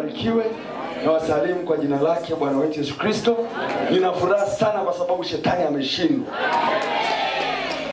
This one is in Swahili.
mbarikiwe na wasalimu kwa jina lake Bwana wetu Yesu Kristo. Nina furaha sana kwa sababu shetani ameshindwa.